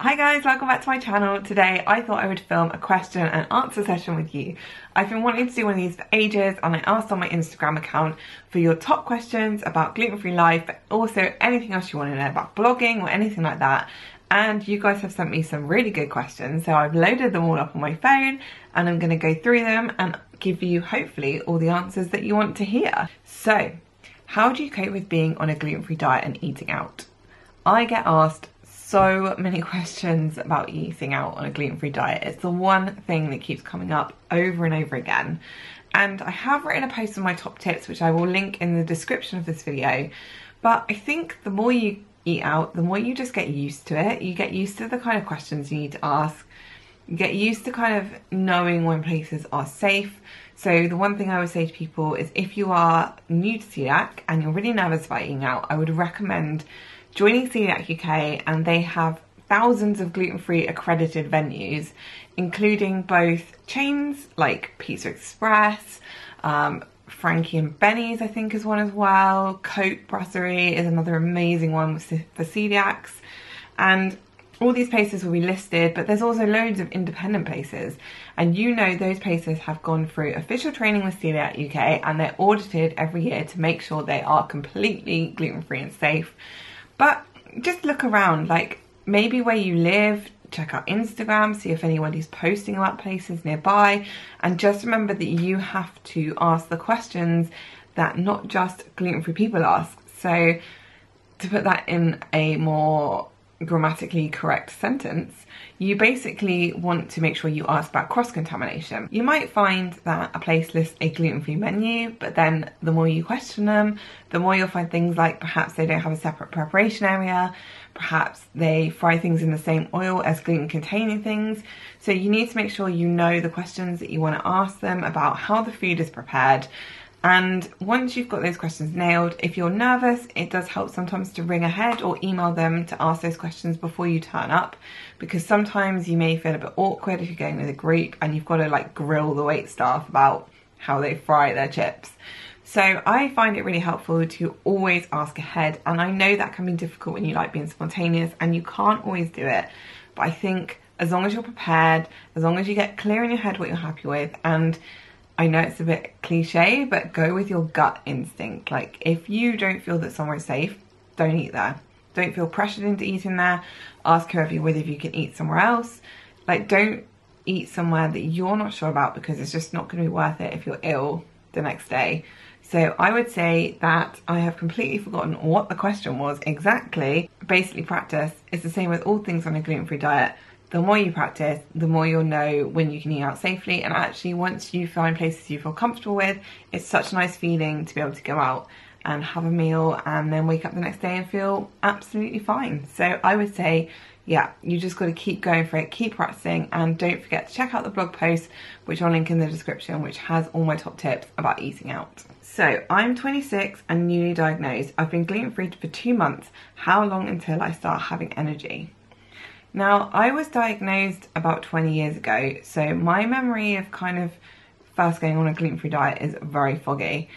Hi guys, welcome back to my channel. Today I thought I would film a question and answer session with you. I've been wanting to do one of these for ages and I asked on my Instagram account for your top questions about gluten-free life, but also anything else you want to know about blogging or anything like that. And you guys have sent me some really good questions, so I've loaded them all up on my phone and I'm going to go through them and give you hopefully all the answers that you want to hear. So, how do you cope with being on a gluten-free diet and eating out? I get asked so many questions about eating out on a gluten-free diet. It's the one thing that keeps coming up over and over again. And I have written a post on my top tips, which I will link in the description of this video. But I think the more you eat out, the more you just get used to it. You get used to the kind of questions you need to ask. You get used to kind of knowing when places are safe. So the one thing I would say to people is if you are new to celiac and you're really nervous about eating out, I would recommend joining Coeliac UK and they have thousands of gluten-free accredited venues, including both chains like Pizza Express, um, Frankie and Benny's I think is one as well, Cote Brasserie is another amazing one for celiacs, and all these places will be listed, but there's also loads of independent places. And you know those places have gone through official training with Coeliac UK and they're audited every year to make sure they are completely gluten-free and safe. But just look around, like maybe where you live, check out Instagram, see if anybody's posting about places nearby, and just remember that you have to ask the questions that not just gluten-free people ask. So to put that in a more grammatically correct sentence, you basically want to make sure you ask about cross-contamination. You might find that a place lists a gluten-free menu, but then the more you question them, the more you'll find things like perhaps they don't have a separate preparation area, perhaps they fry things in the same oil as gluten-containing things. So you need to make sure you know the questions that you want to ask them about how the food is prepared and once you've got those questions nailed, if you're nervous, it does help sometimes to ring ahead or email them to ask those questions before you turn up because sometimes you may feel a bit awkward if you're going with a group and you've got to like grill the wait staff about how they fry their chips. So I find it really helpful to always ask ahead and I know that can be difficult when you like being spontaneous and you can't always do it. But I think as long as you're prepared, as long as you get clear in your head what you're happy with and I know it's a bit cliche, but go with your gut instinct. Like, if you don't feel that somewhere is safe, don't eat there. Don't feel pressured into eating there. Ask whoever you're with if you can eat somewhere else. Like, don't eat somewhere that you're not sure about because it's just not going to be worth it if you're ill the next day. So I would say that I have completely forgotten what the question was exactly. Basically, practice. It's the same with all things on a gluten-free diet the more you practice, the more you'll know when you can eat out safely. And actually, once you find places you feel comfortable with, it's such a nice feeling to be able to go out and have a meal and then wake up the next day and feel absolutely fine. So I would say, yeah, you just got to keep going for it, keep practicing, and don't forget to check out the blog post, which I'll link in the description, which has all my top tips about eating out. So I'm 26 and newly diagnosed. I've been gluten free for two months. How long until I start having energy? Now, I was diagnosed about 20 years ago, so my memory of kind of first going on a gluten-free diet is very foggy.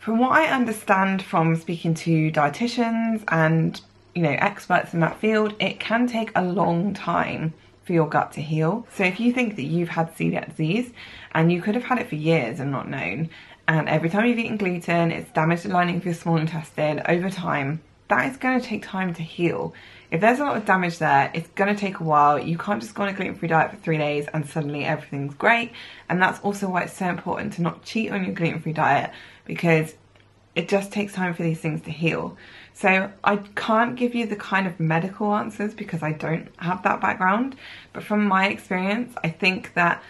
From what I understand from speaking to dietitians and, you know, experts in that field, it can take a long time for your gut to heal. So if you think that you've had celiac disease and you could have had it for years and not known, and every time you've eaten gluten, it's damaged the lining of your small intestine over time, that is going to take time to heal. If there's a lot of damage there, it's going to take a while. You can't just go on a gluten-free diet for three days and suddenly everything's great. And that's also why it's so important to not cheat on your gluten-free diet because it just takes time for these things to heal. So I can't give you the kind of medical answers because I don't have that background. But from my experience, I think that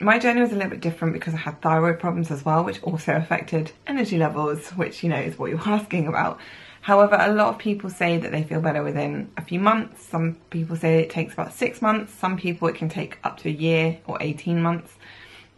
my journey was a little bit different because I had thyroid problems as well, which also affected energy levels, which, you know, is what you're asking about. However, a lot of people say that they feel better within a few months. Some people say it takes about six months. Some people it can take up to a year or 18 months.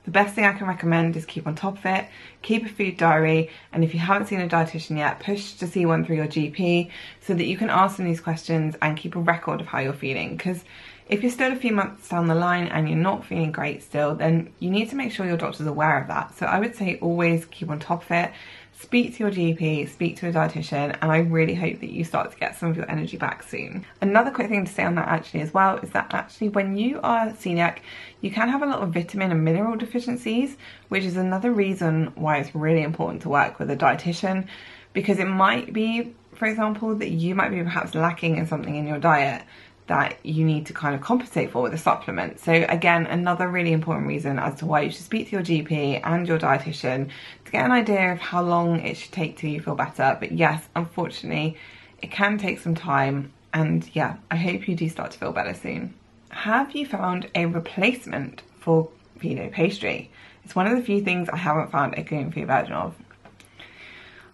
The best thing I can recommend is keep on top of it, keep a food diary, and if you haven't seen a dietitian yet, push to see one through your GP so that you can ask them these questions and keep a record of how you're feeling. Because if you're still a few months down the line and you're not feeling great still, then you need to make sure your doctor's aware of that. So I would say always keep on top of it. Speak to your GP, speak to a dietitian, and I really hope that you start to get some of your energy back soon. Another quick thing to say on that actually as well is that actually when you are celiac, you can have a lot of vitamin and mineral deficiencies, which is another reason why it's really important to work with a dietitian because it might be, for example, that you might be perhaps lacking in something in your diet that you need to kind of compensate for with a supplement. So again, another really important reason as to why you should speak to your GP and your dietitian to get an idea of how long it should take till you feel better. But yes, unfortunately, it can take some time and yeah, I hope you do start to feel better soon. Have you found a replacement for Filo pastry? It's one of the few things I haven't found a gluten-free version of.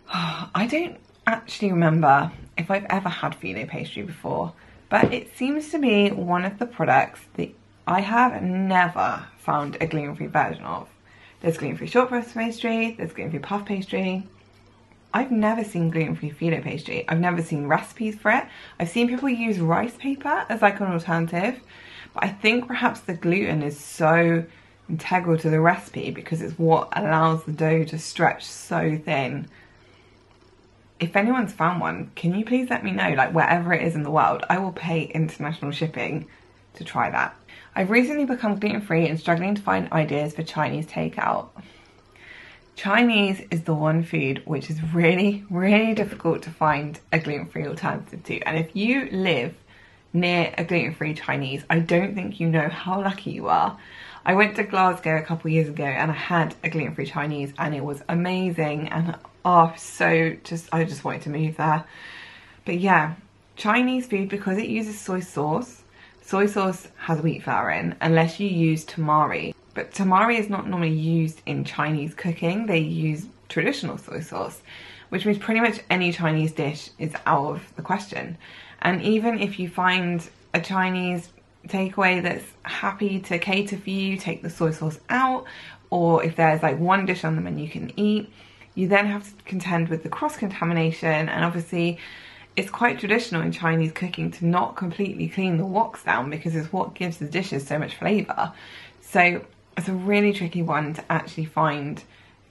I don't actually remember if I've ever had Filo pastry before but it seems to be one of the products that I have never found a gluten-free version of. There's gluten-free shortbread pastry, there's gluten-free puff pastry. I've never seen gluten-free filo pastry. I've never seen recipes for it. I've seen people use rice paper as like an alternative, but I think perhaps the gluten is so integral to the recipe because it's what allows the dough to stretch so thin if anyone's found one, can you please let me know, like wherever it is in the world, I will pay international shipping to try that. I've recently become gluten-free and struggling to find ideas for Chinese takeout. Chinese is the one food which is really, really difficult to find a gluten-free alternative to. And if you live near a gluten-free Chinese, I don't think you know how lucky you are. I went to Glasgow a couple years ago and I had a gluten-free Chinese and it was amazing and oh so just I just wanted to move there. But yeah, Chinese food because it uses soy sauce. Soy sauce has wheat flour in unless you use tamari. But tamari is not normally used in Chinese cooking. They use traditional soy sauce, which means pretty much any Chinese dish is out of the question. And even if you find a Chinese takeaway that's happy to cater for you, take the soy sauce out, or if there's like one dish on the menu you can eat, you then have to contend with the cross-contamination and obviously it's quite traditional in Chinese cooking to not completely clean the woks down because it's what gives the dishes so much flavour. So it's a really tricky one to actually find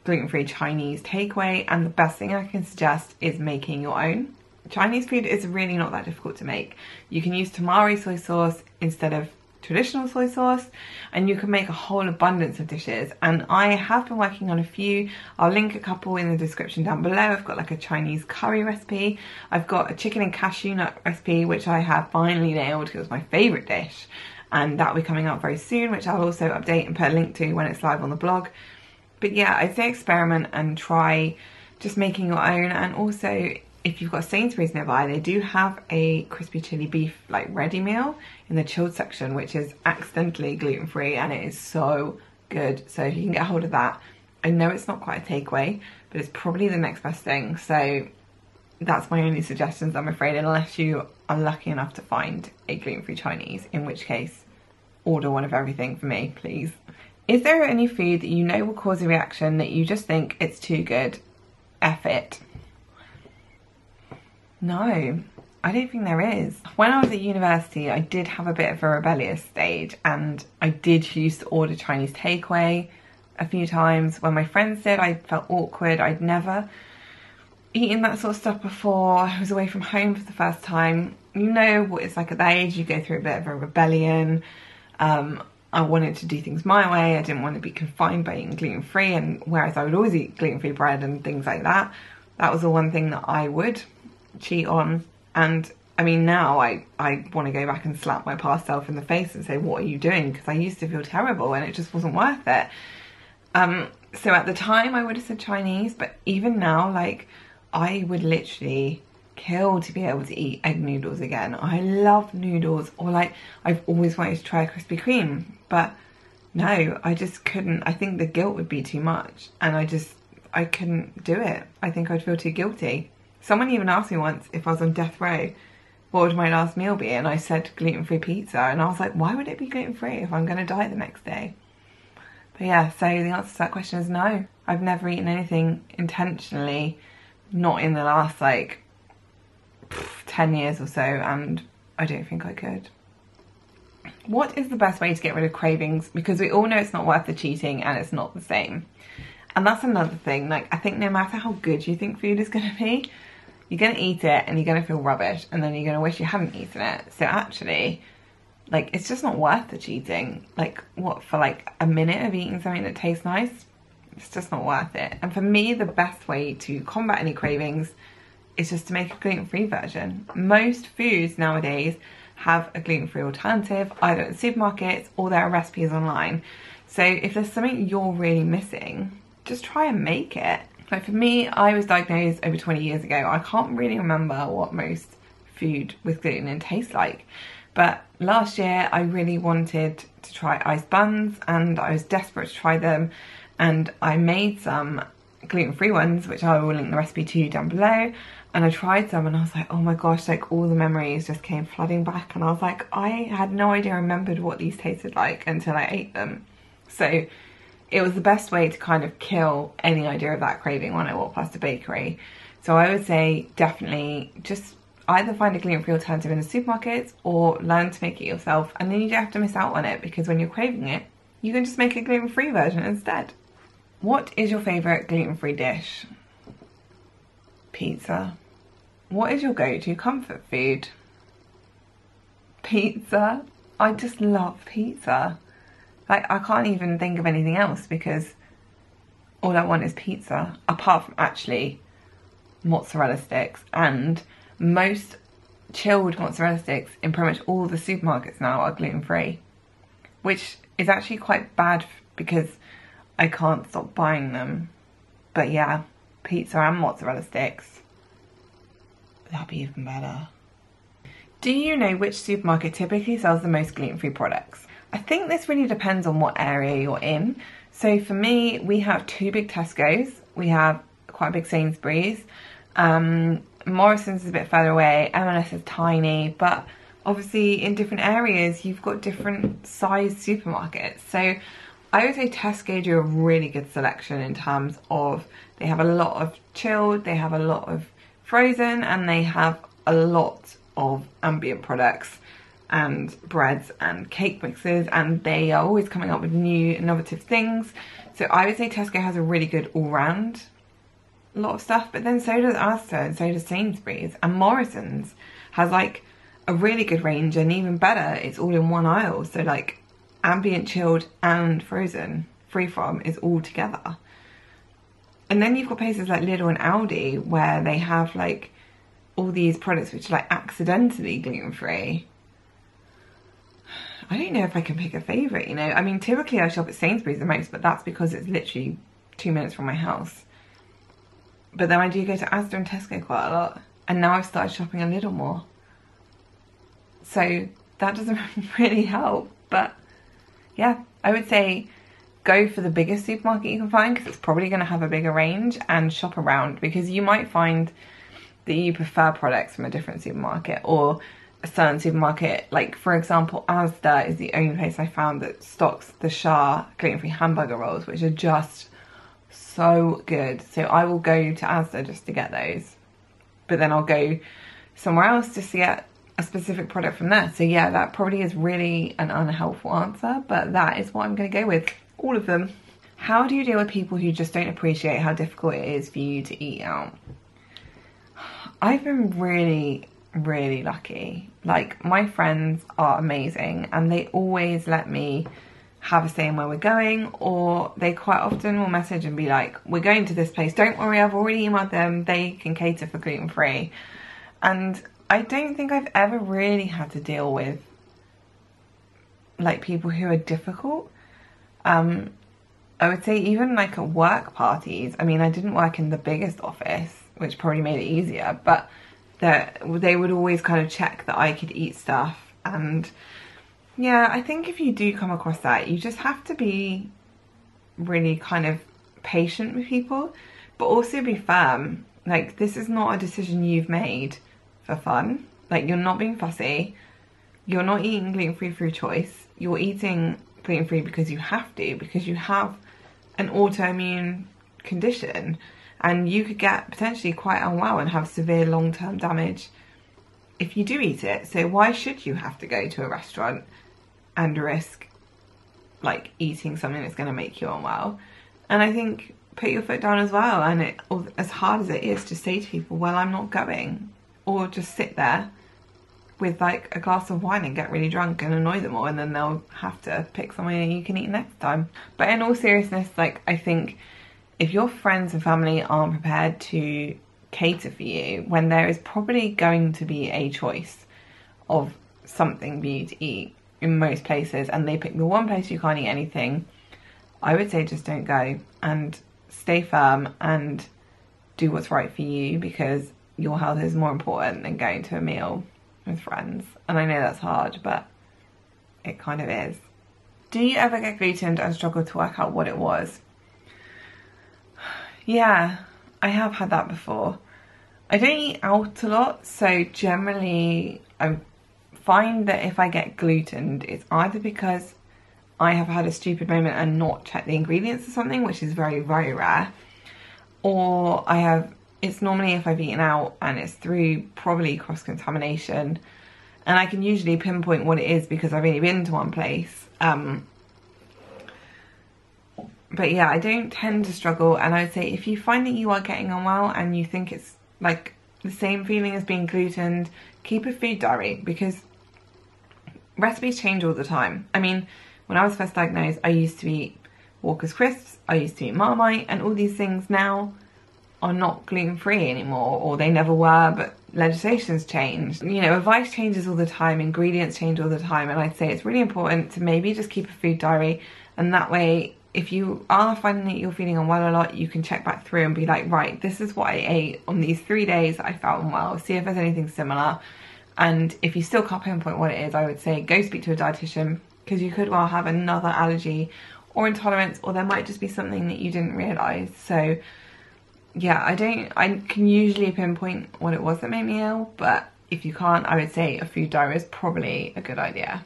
gluten-free Chinese takeaway and the best thing I can suggest is making your own. Chinese food is really not that difficult to make. You can use tamari soy sauce instead of traditional soy sauce and you can make a whole abundance of dishes. And I have been working on a few. I'll link a couple in the description down below. I've got like a Chinese curry recipe. I've got a chicken and cashew nut recipe which I have finally nailed it was my favorite dish. And that will be coming out very soon which I'll also update and put a link to when it's live on the blog. But yeah I'd say experiment and try just making your own and also if you've got Sainsbury's nearby, they do have a crispy chili beef like ready meal in the chilled section, which is accidentally gluten free and it is so good. So if you can get hold of that, I know it's not quite a takeaway, but it's probably the next best thing. So that's my only suggestions, I'm afraid, unless you are lucky enough to find a gluten free Chinese, in which case, order one of everything for me, please. Is there any food that you know will cause a reaction that you just think it's too good? F it. No, I don't think there is. When I was at university, I did have a bit of a rebellious stage and I did used to order Chinese takeaway a few times. When my friends did, I felt awkward. I'd never eaten that sort of stuff before. I was away from home for the first time. You know what it's like at that age, you go through a bit of a rebellion. Um, I wanted to do things my way. I didn't want to be confined by eating gluten free, and whereas I would always eat gluten free bread and things like that, that was the one thing that I would cheat on. And I mean, now I, I want to go back and slap my past self in the face and say, what are you doing? Because I used to feel terrible and it just wasn't worth it. Um, so at the time I would have said Chinese, but even now, like, I would literally kill to be able to eat egg noodles again. I love noodles, or like, I've always wanted to try a Krispy Kreme, but no, I just couldn't. I think the guilt would be too much, and I just, I couldn't do it. I think I'd feel too guilty. Someone even asked me once if I was on death row, what would my last meal be? And I said gluten-free pizza. And I was like, why would it be gluten-free if I'm going to die the next day? But yeah, so the answer to that question is no. I've never eaten anything intentionally, not in the last like 10 years or so, and I don't think I could. What is the best way to get rid of cravings? Because we all know it's not worth the cheating and it's not the same. And that's another thing. Like, I think no matter how good you think food is going to be, you're going to eat it and you're going to feel rubbish and then you're going to wish you hadn't eaten it. So actually, like, it's just not worth the cheating. Like, what, for like a minute of eating something that tastes nice? It's just not worth it. And for me, the best way to combat any cravings is just to make a gluten-free version. Most foods nowadays have a gluten-free alternative, either at supermarkets or there are recipes online. So if there's something you're really missing, just try and make it. Like for me, I was diagnosed over 20 years ago. I can't really remember what most food with gluten in tastes like. But last year I really wanted to try ice buns and I was desperate to try them and I made some gluten-free ones which I will link the recipe to down below and I tried some and I was like oh my gosh like all the memories just came flooding back and I was like I had no idea I remembered what these tasted like until I ate them so it was the best way to kind of kill any idea of that craving when I walked past a bakery so I would say definitely just either find a gluten-free alternative in the supermarkets or learn to make it yourself and then you don't have to miss out on it because when you're craving it you can just make a gluten-free version instead. What is your favourite gluten-free dish? Pizza. What is your go-to comfort food? Pizza. I just love pizza. Like, I can't even think of anything else because all I want is pizza. Apart from actually mozzarella sticks and most chilled mozzarella sticks in pretty much all the supermarkets now are gluten-free. Which is actually quite bad because I can't stop buying them. But yeah, pizza and mozzarella sticks That'd be even better. Do you know which supermarket typically sells the most gluten-free products? I think this really depends on what area you're in. So for me, we have two big Tesco's. We have quite a big Sainsbury's. Um, Morrison's is a bit further away. M&S is tiny, but obviously in different areas, you've got different size supermarkets. So I would say Tesco do a really good selection in terms of they have a lot of chilled, they have a lot of frozen and they have a lot of ambient products and breads and cake mixes and they are always coming up with new innovative things. So I would say Tesco has a really good all-round lot of stuff, but then so does Asda and so does Sainsbury's and Morrison's has like a really good range and even better, it's all in one aisle. So like ambient, chilled and frozen, free from is all together. And then you've got places like Lidl and Aldi where they have like all these products which are like accidentally gluten free. I don't know if I can pick a favourite, you know. I mean, typically I shop at Sainsbury's the most, but that's because it's literally two minutes from my house. But then I do go to Asda and Tesco quite a lot. And now I've started shopping a little more. So that doesn't really help. But yeah, I would say go for the biggest supermarket you can find because it's probably going to have a bigger range and shop around because you might find that you prefer products from a different supermarket or a certain supermarket. Like, for example, Asda is the only place I found that stocks the Schär gluten-free hamburger rolls, which are just so good. So I will go to Asda just to get those. But then I'll go somewhere else to get a specific product from there. So yeah, that probably is really an unhelpful answer, but that is what I'm going to go with all of them. How do you deal with people who just don't appreciate how difficult it is for you to eat out? I've been really, really lucky. Like, my friends are amazing and they always let me have a say in where we're going, or they quite often will message and be like, We're going to this place, don't worry, I've already emailed them, they can cater for gluten free. And I don't think I've ever really had to deal with like people who are difficult. Um, I would say even like at work parties, I mean, I didn't work in the biggest office, which probably made it easier, but that they would always kind of check that I could eat stuff. And yeah, I think if you do come across that, you just have to be really kind of patient with people, but also be firm. Like, this is not a decision you've made for fun. Like, you're not being fussy. You're not eating gluten-free through choice. You're eating gluten free because you have to, because you have an autoimmune condition and you could get potentially quite unwell and have severe long term damage if you do eat it. So, why should you have to go to a restaurant and risk like eating something that's going to make you unwell? And I think put your foot down as well. And it, as hard as it is to say to people, well, I'm not going, or just sit there with like a glass of wine and get really drunk and annoy them all, and then they'll have to pick something you can eat next time. But in all seriousness, like I think if your friends and family aren't prepared to cater for you when there is probably going to be a choice of something for you to eat in most places and they pick the one place you can't eat anything, I would say just don't go and stay firm and do what's right for you because your health is more important than going to a meal with friends. And I know that's hard, but it kind of is. Do you ever get glutened and struggle to work out what it was? Yeah, I have had that before. I don't eat out a lot, so generally I find that if I get glutened, it's either because I have had a stupid moment and not checked the ingredients or something, which is very, very rare, or I have, it's normally if I've eaten out and it's through probably cross-contamination, and I can usually pinpoint what it is because I've only been to one place. Um, but yeah, I don't tend to struggle, and I would say if you find that you are getting on well and you think it's like the same feeling as being glutened, keep a food diary because recipes change all the time. I mean, when I was first diagnosed, I used to eat Walker's Crisps, I used to eat Marmite, and all these things now are not gluten-free anymore, or they never were, but legislation's changed. You know, advice changes all the time, ingredients change all the time, and I'd say it's really important to maybe just keep a food diary, and that way if you are finding that you're feeling unwell a lot, you can check back through and be like, right, this is what I ate on these three days that I felt unwell. See if there's anything similar. And if you still can't pinpoint what it is, I would say go speak to a dietitian because you could well have another allergy or intolerance, or there might just be something that you didn't realize. So yeah, I don't, I can usually pinpoint what it was that made me ill, but if you can't, I would say a food diary is probably a good idea.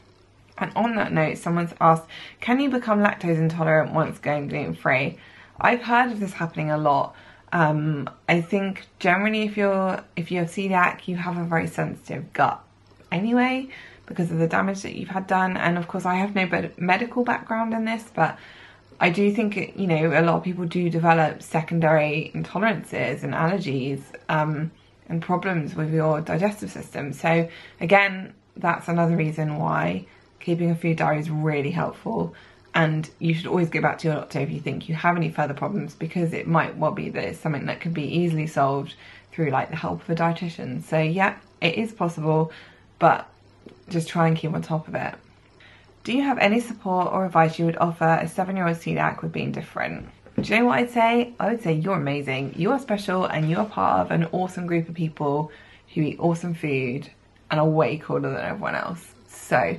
And on that note, someone's asked, can you become lactose intolerant once going gluten-free? I've heard of this happening a lot. Um, I think generally if you're if you have celiac, you have a very sensitive gut anyway because of the damage that you've had done. And of course, I have no medical background in this, but I do think, you know, a lot of people do develop secondary intolerances and allergies um, and problems with your digestive system. So again, that's another reason why keeping a food diary is really helpful and you should always go back to your doctor if you think you have any further problems because it might well be that it's something that could be easily solved through like the help of a dietitian. So yeah, it is possible, but just try and keep on top of it. Do you have any support or advice you would offer a seven-year-old celiac with being different? Do you know what I'd say? I would say you're amazing. You are special and you are part of an awesome group of people who eat awesome food and are way cooler than everyone else. So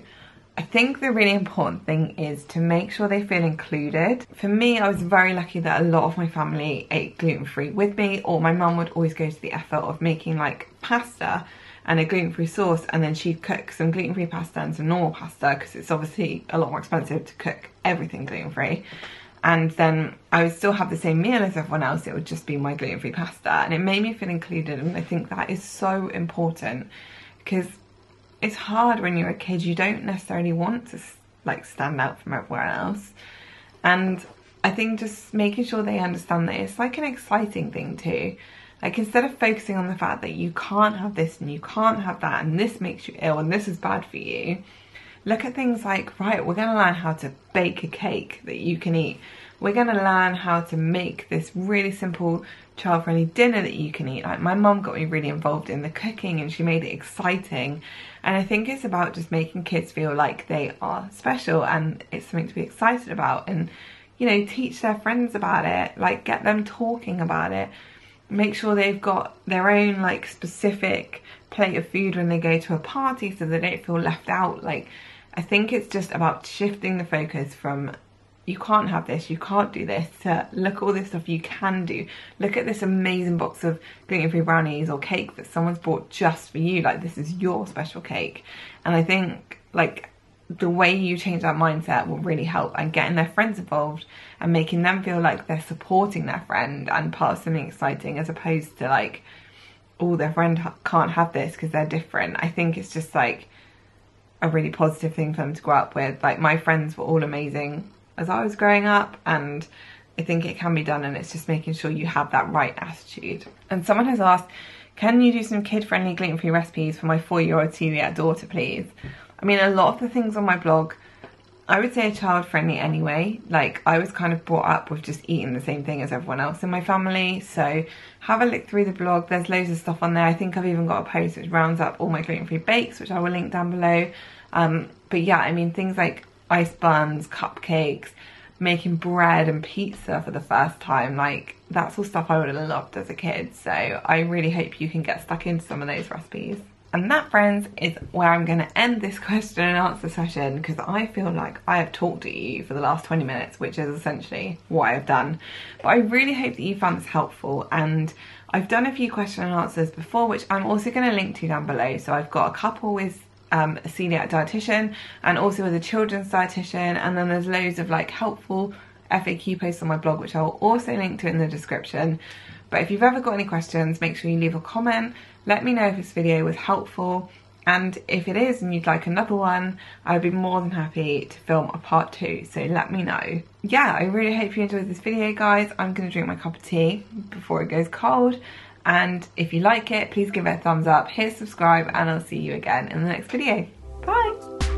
I think the really important thing is to make sure they feel included. For me, I was very lucky that a lot of my family ate gluten-free with me or my mum would always go to the effort of making like pasta and a gluten-free sauce and then she'd cook some gluten-free pasta and some normal pasta because it's obviously a lot more expensive to cook everything gluten-free and then I would still have the same meal as everyone else it would just be my gluten-free pasta and it made me feel included and I think that is so important because it's hard when you're a kid. You don't necessarily want to like stand out from everyone else. And I think just making sure they understand that it's like an exciting thing too. Like instead of focusing on the fact that you can't have this and you can't have that and this makes you ill and this is bad for you, look at things like, right, we're gonna learn how to bake a cake that you can eat. We're gonna learn how to make this really simple child-friendly dinner that you can eat. Like my mum got me really involved in the cooking and she made it exciting. And I think it's about just making kids feel like they are special and it's something to be excited about and, you know, teach their friends about it, like get them talking about it. Make sure they've got their own like specific plate of food when they go to a party so they don't feel left out. Like, I think it's just about shifting the focus from you can't have this, you can't do this, to look all this stuff you can do. Look at this amazing box of gluten-free brownies or cake that someone's bought just for you. Like this is your special cake. And I think like the way you change that mindset will really help and getting their friends involved and making them feel like they're supporting their friend and part of something exciting as opposed to like, oh, their friend can't have this because they're different. I think it's just like a really positive thing for them to grow up with. Like my friends were all amazing as I was growing up and I think it can be done and it's just making sure you have that right attitude. And someone has asked, can you do some kid-friendly gluten-free recipes for my four-year-old celiac daughter, please? I mean, a lot of the things on my blog, I would say a child-friendly anyway. Like, I was kind of brought up with just eating the same thing as everyone else in my family. So have a look through the blog. There's loads of stuff on there. I think I've even got a post which rounds up all my gluten-free bakes, which I will link down below. Um, but yeah, I mean, things like ice buns, cupcakes, making bread and pizza for the first time. Like, that's all stuff I would have loved as a kid. So I really hope you can get stuck into some of those recipes. And that, friends, is where I'm going to end this question and answer session because I feel like I have talked to you for the last 20 minutes, which is essentially what I've done. But I really hope that you found this helpful and I've done a few question and answers before, which I'm also going to link to down below. So I've got a couple with um, a celiac dietitian and also with a children's dietitian and then there's loads of like helpful FAQ posts on my blog which I'll also link to in the description. But if you've ever got any questions make sure you leave a comment, let me know if this video was helpful and if it is and you'd like another one, I'd be more than happy to film a part two, so let me know. Yeah, I really hope you enjoyed this video, guys. I'm to drink my cup of tea before it goes cold, and if you like it, please give it a thumbs up, hit subscribe, and I'll see you again in the next video. Bye!